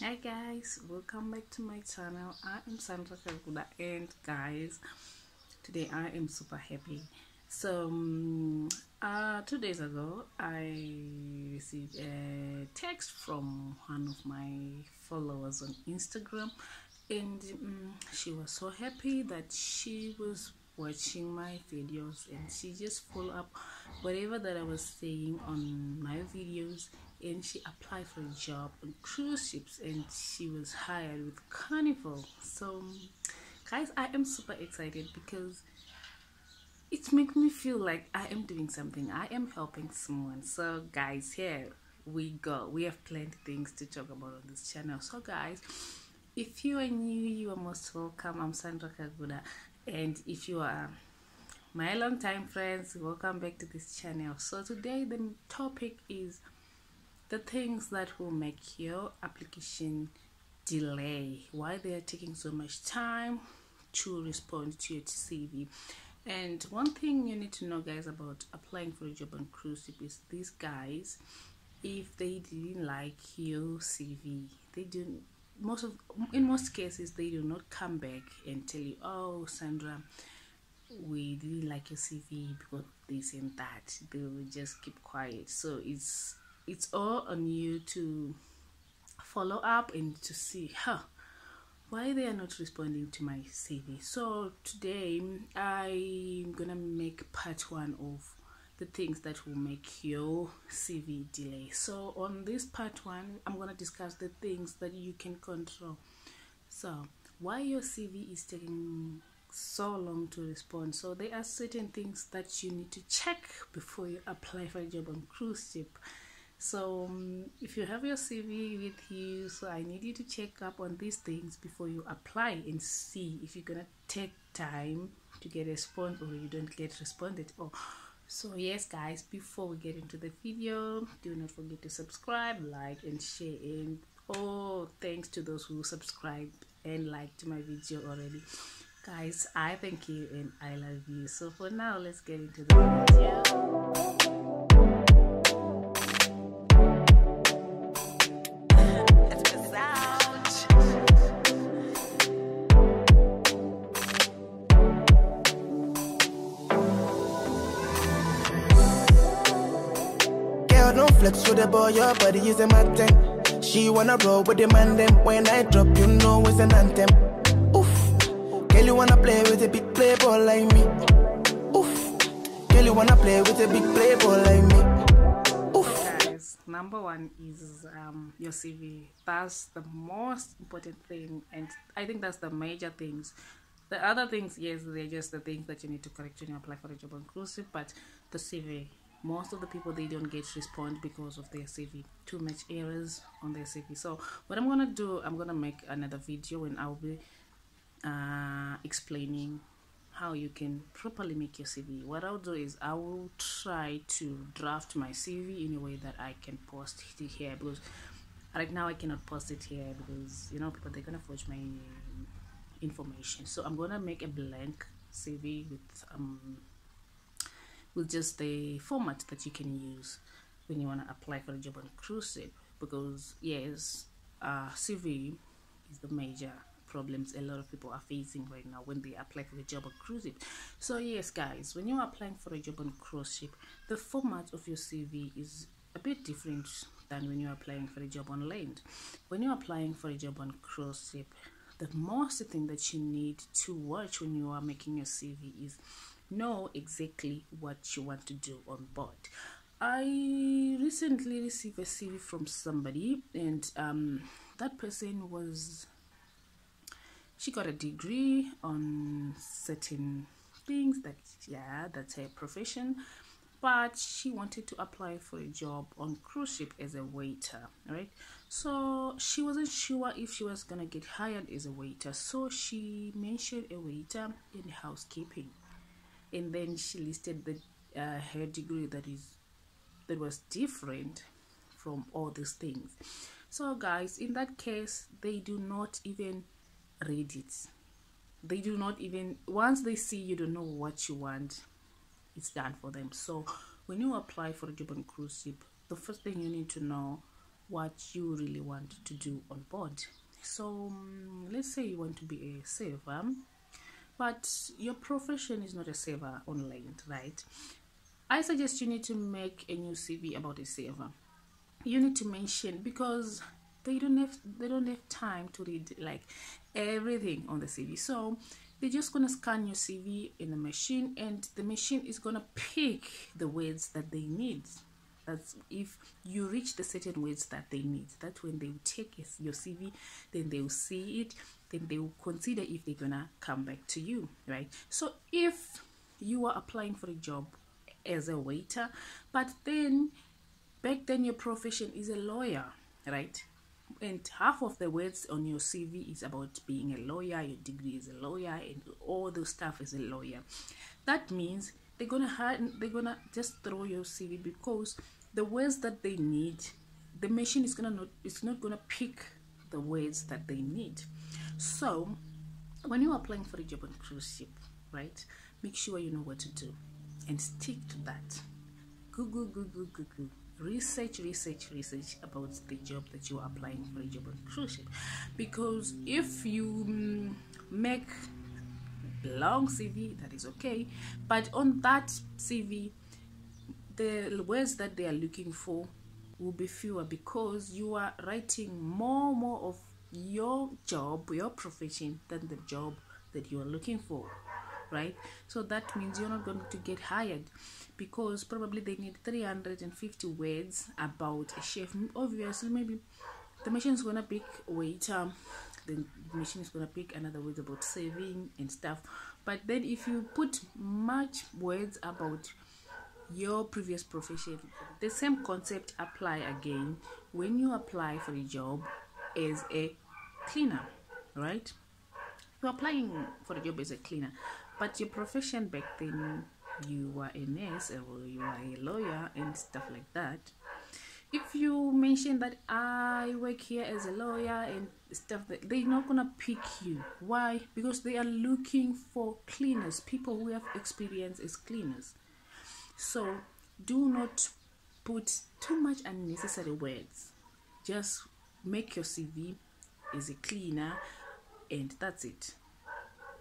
hi guys welcome back to my channel. I am sandra Kaguda and guys today i am super happy. So um, uh, two days ago i received a text from one of my followers on instagram and um, she was so happy that she was watching my videos and she just follow up whatever that i was saying on my videos and she applied for a job on cruise ships and she was hired with carnival. So guys i am super excited because it makes me feel like i am doing something. I am helping someone. So guys here we go. We have plenty things to talk about on this channel. So guys if you are new you are most welcome. I'm sandra kaguda. And if you are my long time friends welcome back to this channel. So today the topic is the things that will make your application delay why they are taking so much time to respond to your cv and one thing you need to know guys about applying for a job on cruise ship is these guys if they didn't like your cv they do most of in most cases they do not come back and tell you oh sandra we didn't like your cv because this and that. They will just keep quiet. So it's it's all on you to follow up and to see huh why they are not responding to my cv so today i'm gonna make part one of the things that will make your cv delay. So on this part one i'm gonna discuss the things that you can control. So why your cv is taking so long to respond. So there are certain things that you need to check before you apply for a job on cruise ship so um, if you have your cv with you so i need you to check up on these things before you apply and see if you're gonna take time to get a response or you don't get responded. Or so yes guys before we get into the video do not forget to subscribe like and share and oh thanks to those who subscribe and liked my video already. Guys i thank you and i love you. So for now let's get into the video With the boy, your body is a mountain. She wanna roll with the man them. When I drop, you know it's an anthem. Oof, girl, you wanna play with a big playboy like me. Oof, girl, you wanna play with a big playboy like me. Oof. guys number one is um, your cv that's the most important thing and i think that's the major things the other things yes they're just the things that you need to correct when you apply for a job inclusive, but the cv most of the people they don't get respond because of their cv too much errors on their cv so what i'm gonna do i'm gonna make another video and i'll be uh, explaining how you can properly make your CV. What I'll do is I will try to draft my CV in a way that I can post it here because right now I cannot post it here because you know people they're gonna forge my information. So I'm gonna make a blank CV with um with just the format that you can use when you wanna apply for a job on cruise ship because yes, uh, CV is the major problems a lot of people are facing right now when they apply for a job on cruise ship. So yes, guys, when you're applying for a job on cruise ship, the format of your CV is a bit different than when you're applying for a job on land. When you're applying for a job on cruise ship, the most thing that you need to watch when you are making your CV is know exactly what you want to do on board. I recently received a CV from somebody, and um, that person was she got a degree on certain things that yeah that's her profession but she wanted to apply for a job on cruise ship as a waiter right so she wasn't sure if she was gonna get hired as a waiter so she mentioned a waiter in housekeeping and then she listed the uh, her degree that is that was different from all these things. So guys in that case they do not even read it. They do not even once they see you don't know what you want it's done for them. So when you apply for a job on cruise ship the first thing you need to know what you really want to do on board. So um, let's say you want to be a saver but your profession is not a saver online right? I suggest you need to make a new cv about a saver. You need to mention because they don't have they don't have time to read like everything on the cv so they're just gonna scan your cv in the machine and the machine is gonna pick the words that they need. That's if you reach the certain words that they need that when they will take your cv then they will see it then they will consider if they're gonna come back to you right? So if you are applying for a job as a waiter but then back then your profession is a lawyer right? And half of the words on your cv is about being a lawyer your degree is a lawyer and all the stuff is a lawyer. That means they're gonna hide, they're gonna just throw your cv because the words that they need the machine is gonna not it's not gonna pick the words that they need so when you're applying for a job on cruise ship right make sure you know what to do and stick to that. Google google google research research research about the job that you are applying for a job on cruise ship. Because if you mm, make long cv that is okay. But on that cv the words that they are looking for will be fewer because you are writing more more of your job your profession than the job that you are looking for right? So that means you're not going to get hired because probably they need 350 words about a chef. Obviously maybe the machine is gonna pick waiter the machine is gonna pick another words about saving and stuff. But then if you put much words about your previous profession the same concept apply again. When you apply for a job as a cleaner right? You're applying for a job as a cleaner but your profession back then you were a nurse or you are a lawyer and stuff like that. If you mention that i work here as a lawyer and stuff they're not gonna pick you. Why? Because they are looking for cleaners people who have experience as cleaners. So do not put too much unnecessary words. Just make your cv as a cleaner and that's it.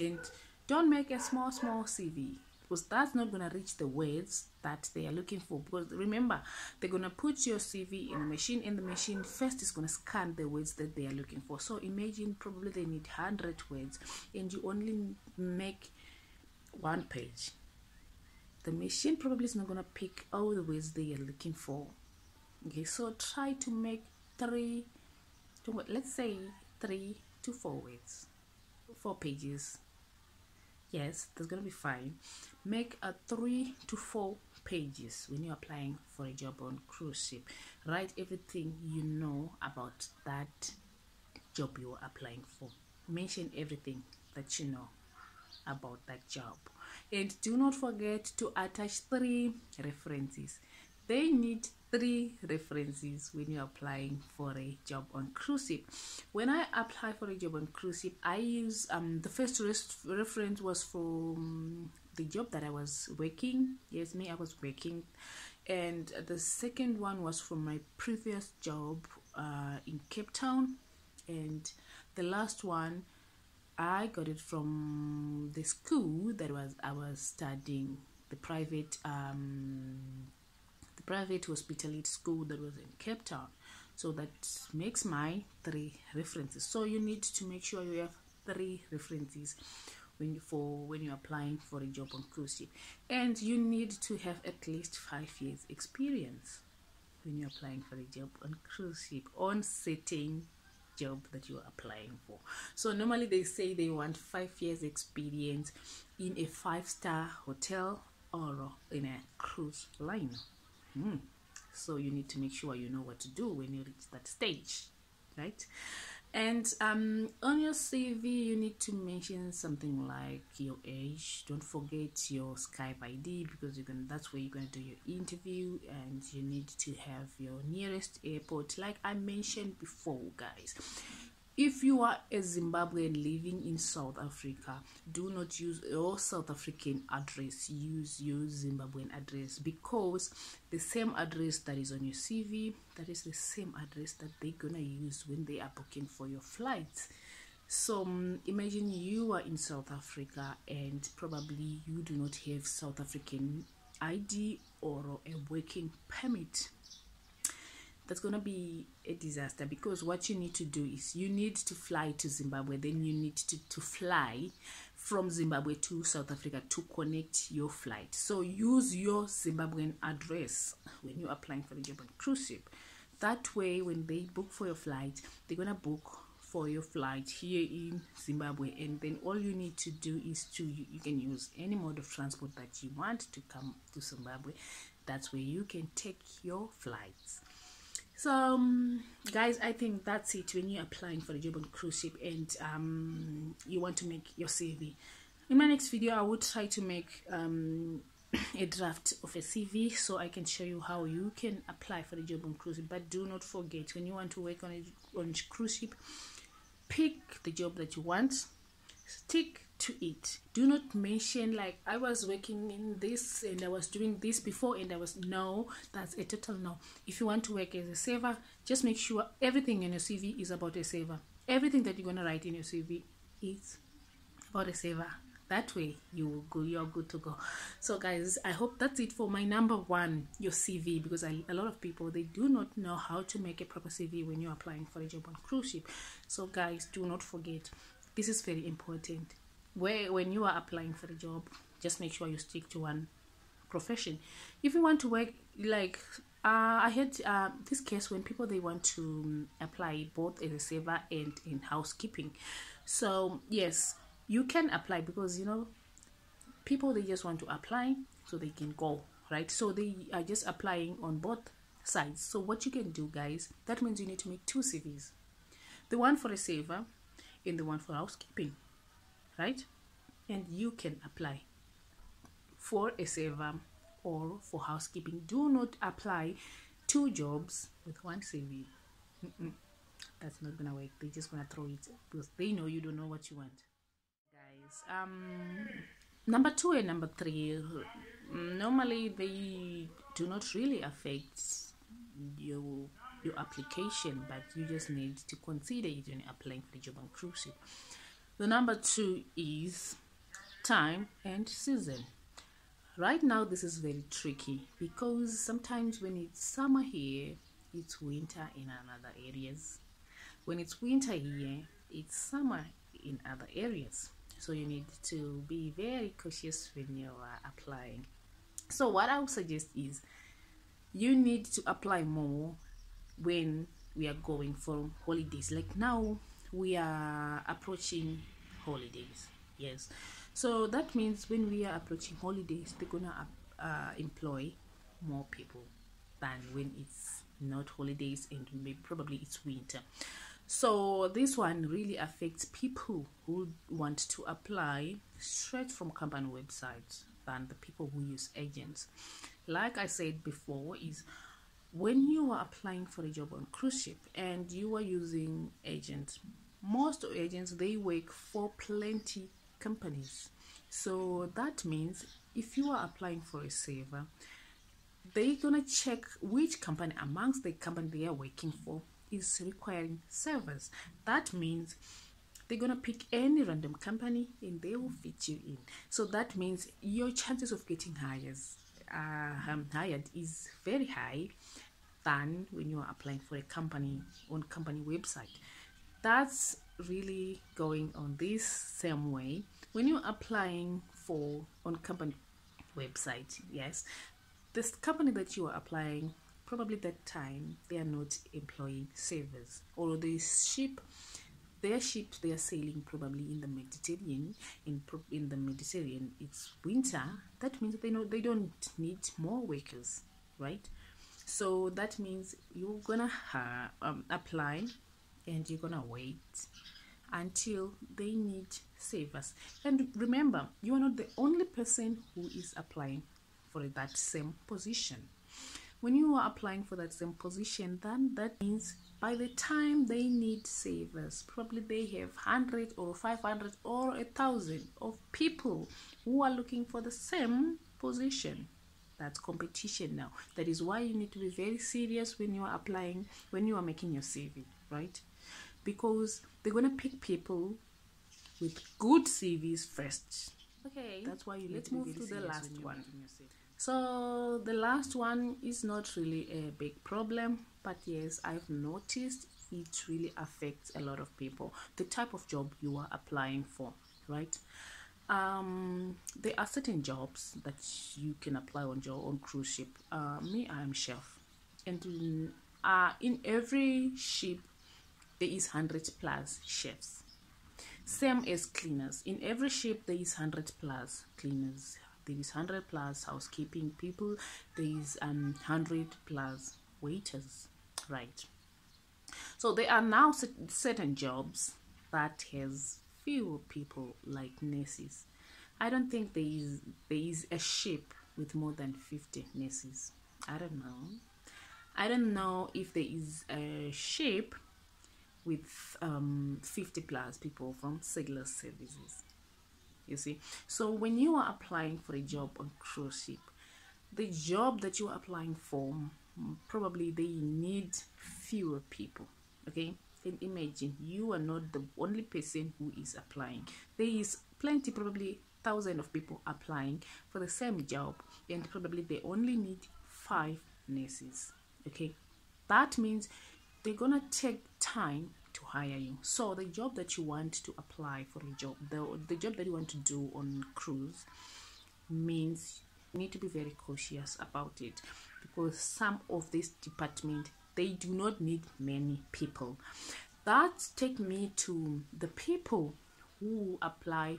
And don't make a small small cv because that's not going to reach the words that they are looking for. Because remember they're going to put your cv in a machine and the machine first is going to scan the words that they are looking for. So imagine probably they need 100 words and you only make one page. The machine probably is not going to pick all the words they are looking for. Okay so try to make three let's say three to four words four pages. Yes that's gonna be fine. Make a three to four pages when you're applying for a job on cruise ship. Write everything you know about that job you're applying for. Mention everything that you know about that job. And do not forget to attach three references they need three references when you're applying for a job on cruise ship. When i apply for a job on cruise ship i use um the first reference was from the job that i was working. Yes me i was working. And the second one was from my previous job uh, in cape town. And the last one i got it from the school that was i was studying the private um private hospitality school that was in Cape Town. So that makes my three references. So you need to make sure you have three references when you, for when you're applying for a job on cruise ship, and you need to have at least five years experience when you're applying for a job on cruise ship on certain job that you're applying for. So normally they say they want five years experience in a five star hotel or in a cruise liner. Mm. So you need to make sure you know what to do when you reach that stage, right? And um, on your CV, you need to mention something like your age. Don't forget your Skype ID because you're gonna. That's where you're gonna do your interview, and you need to have your nearest airport. Like I mentioned before, guys, if you are a zimbabwean living in south africa do not use your south african address. Use your zimbabwean address because the same address that is on your cv that is the same address that they're gonna use when they are booking for your flights. So um, imagine you are in south africa and probably you do not have south african id or a working permit that's going to be a disaster because what you need to do is you need to fly to Zimbabwe, then you need to, to fly from Zimbabwe to South Africa to connect your flight. So use your Zimbabwean address when you're applying for the job cruise ship. That way, when they book for your flight, they're going to book for your flight here in Zimbabwe and then all you need to do is to you, you can use any mode of transport that you want to come to Zimbabwe that's where you can take your flights so um, guys i think that's it. When you're applying for a job on cruise ship and um, you want to make your cv in my next video i will try to make um, a draft of a cv so i can show you how you can apply for the job on cruise ship. But do not forget when you want to work on a on cruise ship pick the job that you want stick to it do not mention like i was working in this and i was doing this before and i was no that's a total no. If you want to work as a saver just make sure everything in your cv is about a saver. Everything that you're going to write in your cv is about a saver. That way you will go you're good to go. So guys i hope that's it for my number one your cv because I, a lot of people they do not know how to make a proper cv when you're applying for a job on cruise ship. So guys do not forget this is very important where when you are applying for a job just make sure you stick to one profession if you want to work like uh, I had uh, this case when people they want to um, apply both as a saver and in housekeeping. So yes, you can apply because you know people they just want to apply so they can go right. So they are just applying on both sides. So what you can do, guys, that means you need to make two CVs, the one for a saver and the one for housekeeping right? And you can apply for a saver or for housekeeping. Do not apply two jobs with one cv mm -mm. that's not gonna work. They're just gonna throw it because they know you don't know what you want. Guys um number two and number three normally they do not really affect your your application but you just need to consider it when applying for the job on cruise ship the number two is time and season. Right now, this is very tricky because sometimes when it's summer here, it's winter in another areas. When it's winter here, it's summer in other areas. So you need to be very cautious when you are applying. So what I would suggest is you need to apply more when we are going for holidays. Like now, we are approaching holidays yes. So that means when we are approaching holidays they're gonna uh, employ more people than when it's not holidays and maybe probably it's winter. So this one really affects people who want to apply straight from company websites than the people who use agents. Like i said before is when you are applying for a job on cruise ship and you are using agents most agents they work for plenty companies. So that means if you are applying for a saver they're gonna check which company amongst the company they are working for is requiring servers. That means they're gonna pick any random company and they will fit you in. So that means your chances of getting hired uh, um, hired is very high than when you are applying for a company on company website. That's really going on this same way. When you're applying for on company website yes this company that you are applying probably that time they are not employing savers or they ship their ships they are sailing probably in the mediterranean in in the mediterranean. It's winter. That means they know they don't need more workers right? So that means you're gonna uh, um, apply and you're gonna wait until they need savers. And remember you are not the only person who is applying for that same position when you are applying for that same position then that means by the time they need savers probably they have 100 or 500 or a thousand of people who are looking for the same position. That's competition now. That is why you need to be very serious when you are applying when you are making your cv right? Because they're going to pick people with good cvs first. Okay that's why you let's move to the last one so the last one is not really a big problem but yes i've noticed it really affects a lot of people the type of job you are applying for right? Um there are certain jobs that you can apply on your own cruise ship. Uh, me i'm chef. And in, uh, in every ship there is 100 plus chefs. Same as cleaners. In every ship there is 100 plus cleaners there is 100 plus housekeeping people there is um 100 plus waiters right? So there are now certain jobs that has few people like nurses. I don't think there is there is a ship with more than 50 nurses. I don't know. I don't know if there is a ship with um, 50 plus people from sailor services you see. So when you are applying for a job on cruise ship the job that you are applying for mm, probably they need fewer people okay? Can imagine you are not the only person who is applying. There is plenty probably thousand of people applying for the same job and probably they only need five nurses okay? That means they're gonna take time to hire you. So the job that you want to apply for a job the, the job that you want to do on cruise means you need to be very cautious about it because some of this department they do not need many people. That take me to the people who apply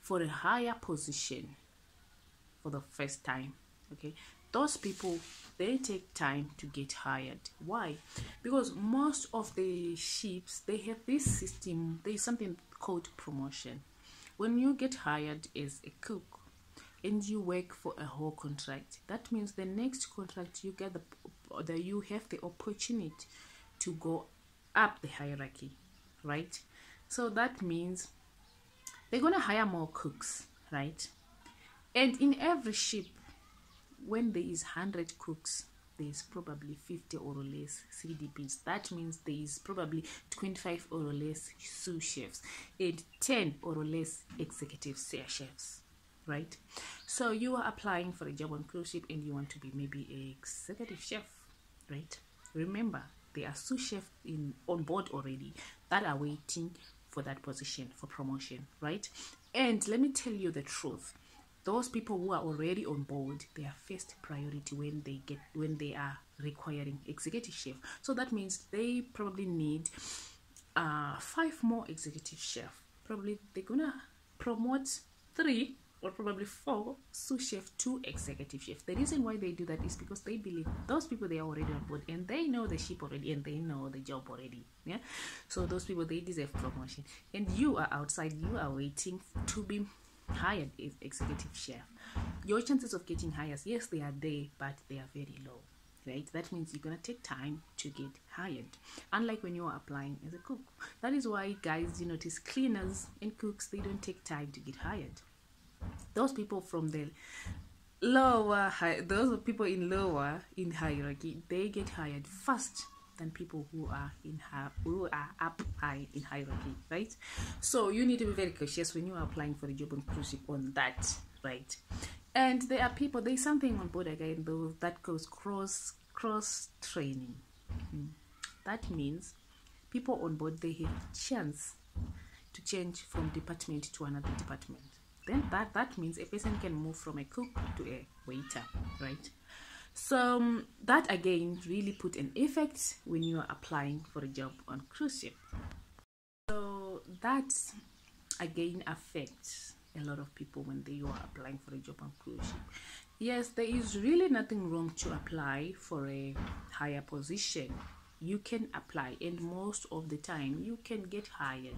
for a higher position for the first time okay those people they take time to get hired. Why? Because most of the ships they have this system there is something called promotion. When you get hired as a cook and you work for a whole contract that means the next contract you get the that you have the opportunity to go up the hierarchy right? So that means they're gonna hire more cooks right? And in every ship when there is 100 cooks there is probably 50 or less CDPs. That means there is probably 25 or less sous chefs and 10 or less executive chefs, right? So you are applying for a job on cruise ship and you want to be maybe a executive chef, right? Remember, there are sous chefs in on board already that are waiting for that position for promotion, right? And let me tell you the truth those people who are already on board their first priority when they get when they are requiring executive chef. So that means they probably need uh five more executive chef. Probably they're gonna promote three or probably four sous chef to executive chef. The reason why they do that is because they believe those people they are already on board and they know the ship already and they know the job already yeah? So those people they deserve promotion. And you are outside you are waiting to be hired as executive chef. Your chances of getting hired yes they are there but they are very low right? That means you're gonna take time to get hired. Unlike when you are applying as a cook. That is why guys you notice cleaners and cooks they don't take time to get hired. Those people from the lower those people in lower in hierarchy they get hired first than people who are in high, who are up high in hierarchy, right? So you need to be very cautious when you are applying for a job on cruise ship on that, right? And there are people. There is something on board again though that goes cross cross training. Mm. That means people on board they have chance to change from department to another department. Then that that means a person can move from a cook to a waiter, right? So um, that again really put an effect when you are applying for a job on cruise ship. So that again affects a lot of people when they are applying for a job on cruise ship. Yes, there is really nothing wrong to apply for a higher position. You can apply, and most of the time you can get hired,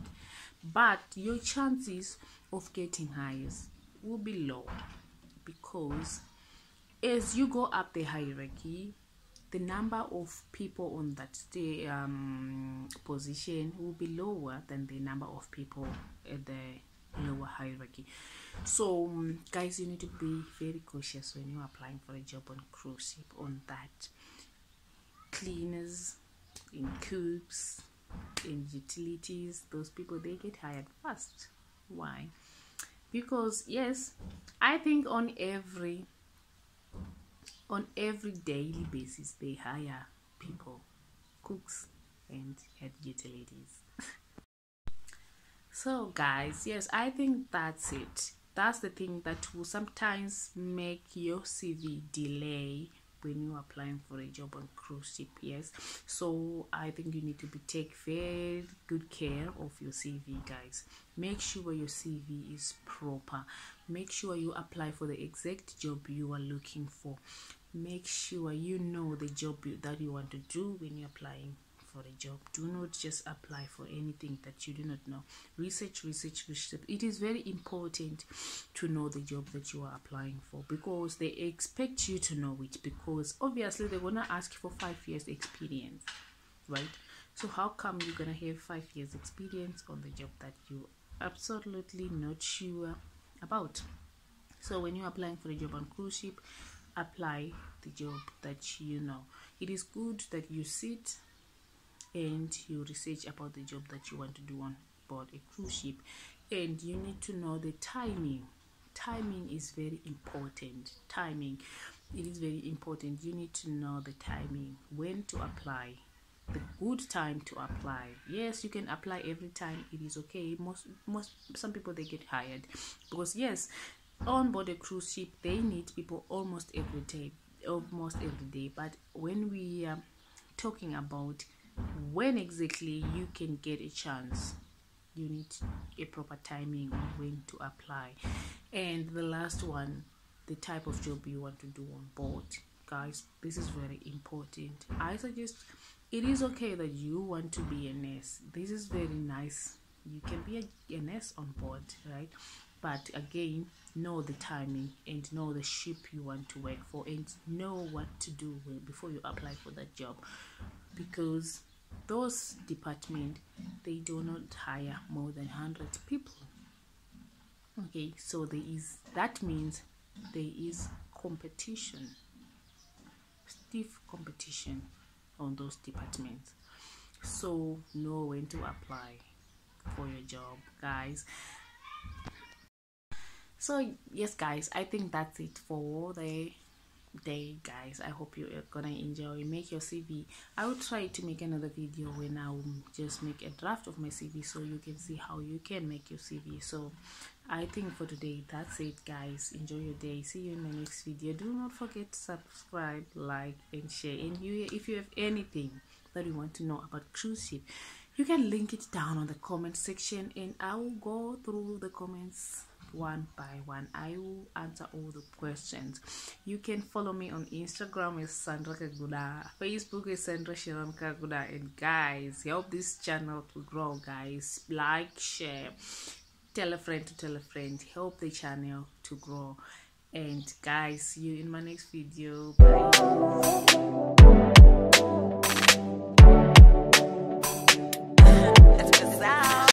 but your chances of getting hired will be low because as you go up the hierarchy the number of people on that stay, um, position will be lower than the number of people at the lower hierarchy. So, um, guys, you need to be very cautious when you're applying for a job on cruise ship. On that, cleaners, in cooks, in utilities, those people they get hired fast. Why? Because yes, I think on every on every daily basis they hire people, cooks and head utilities. so guys, yes, I think that's it. That's the thing that will sometimes make your CV delay when you're applying for a job on cruise ship yes so i think you need to be take very good care of your cv guys make sure your cv is proper make sure you apply for the exact job you are looking for make sure you know the job that you want to do when you're applying for a job. Do not just apply for anything that you do not know. Research research research. It is very important to know the job that you are applying for because they expect you to know it because obviously they're gonna ask for five years experience right? So how come you're gonna have five years experience on the job that you absolutely not sure about? So when you're applying for a job on cruise ship apply the job that you know. It is good that you sit and you research about the job that you want to do on board a cruise ship. And you need to know the timing. Timing is very important. Timing. It is very important. You need to know the timing when to apply the good time to apply. Yes you can apply every time. It is okay. Most most some people they get hired. Because yes on board a cruise ship they need people almost every day almost every day. But when we are talking about when exactly you can get a chance you need a proper timing on when to apply. And the last one the type of job you want to do on board. Guys this is very important. I suggest it is okay that you want to be a nurse. This is very nice. You can be a, a nurse on board right but again know the timing and know the ship you want to work for and know what to do before you apply for that job. Because those department they do not hire more than 100 people. Okay so there is that means there is competition stiff competition on those departments. So know when to apply for your job guys so yes guys i think that's it for the day guys. I hope you're gonna enjoy. Make your cv i will try to make another video when i will just make a draft of my cv so you can see how you can make your cv so i think for today that's it guys. Enjoy your day. See you in my next video. Do not forget to subscribe like and share. And you if you have anything that you want to know about cruise ship you can link it down on the comment section and i will go through the comments one by one. I will answer all the questions. You can follow me on Instagram is Sandra Kaguda, Facebook is Sandra Sharon Kaguda, and guys, help this channel to grow, guys. Like, share, tell a friend to tell a friend, help the channel to grow. And guys, see you in my next video. Bye.